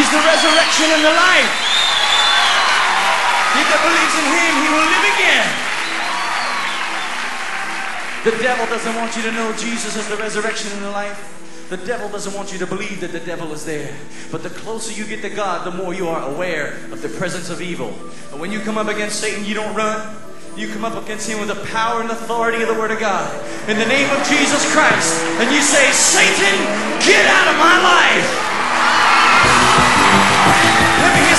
He's the resurrection and the life. He that believes in him, he will live again. The devil doesn't want you to know Jesus is the resurrection and the life. The devil doesn't want you to believe that the devil is there. But the closer you get to God, the more you are aware of the presence of evil. And when you come up against Satan, you don't run. You come up against him with the power and authority of the Word of God. In the name of Jesus Christ. And you say, Satan, get out of my life.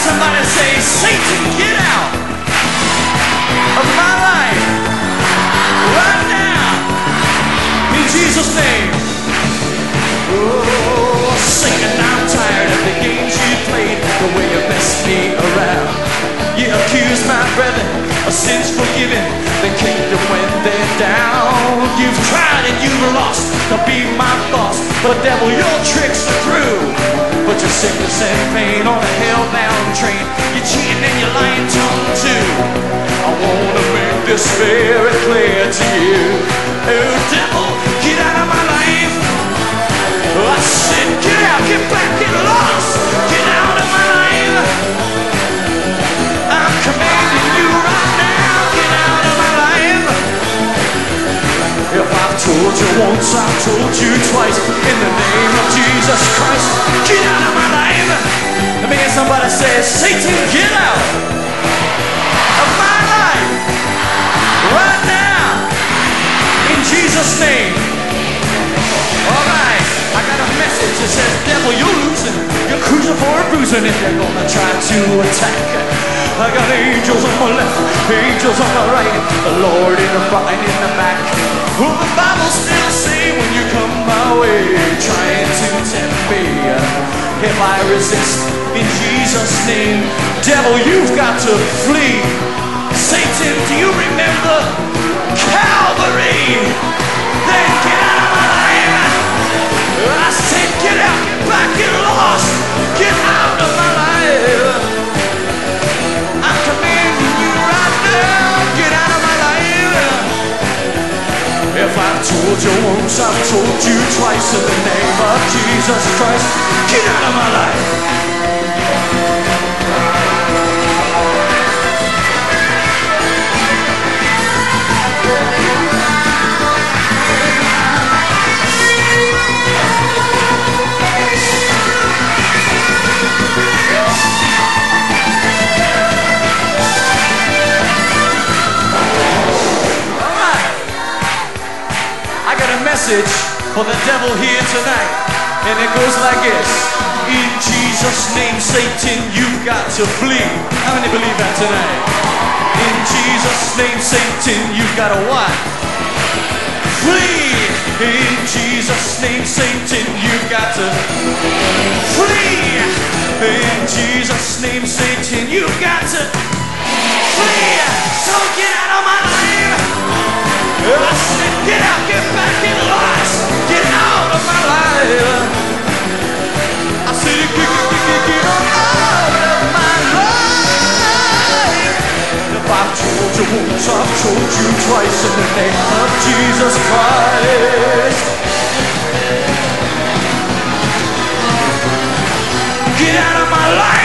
Somebody say, Satan, get out of my life. Right now. In Jesus' name. Oh, Satan, I'm tired of the games you played, the way you messed me around. You accused my brethren of sins forgiven, the kingdom they're down. You've tried and you've lost to be my boss, but devil, your tricks are through. Put your sickness and pain on a hell-bound train. You're cheating and you're lying tongue too. I wanna make this very clear to you. Oh, devil, get out of my life. I said, get out, get back, get lost, get out of my life. I'm commanding you right now, get out of my life. If I've told you once, I've told you twice, in the name of Jesus Christ, somebody say, Satan, get out of my life right now, in Jesus' name. All right, I got a message that says, Devil, you're losing. You're cruising for a bruising if they're gonna try to attack. I got angels on my left, angels on my right, the Lord in the front and in the back. Well, the Bible still say when you come my way, trying to tempt me. Uh, if I resist in Jesus' name, devil, you've got to flee. Satan, do you remember Calvary? Then get out of my life. I said, get out, back, get lost, get out of my life. I'm commanding you right now, get out of my life. If I've told you once, I've told you twice in the name of Jesus Christ, get out of my life. Message for the devil here tonight. And it goes like this. In Jesus' name, Satan, you've got to flee. How many believe that tonight? In Jesus' name, Satan, you've got to what? Flee! In Jesus' name, Satan, you've got to flee! In Jesus' name, Satan, you've got to flee! told you once, I've told you twice in the name of Jesus Christ. Get out of my life!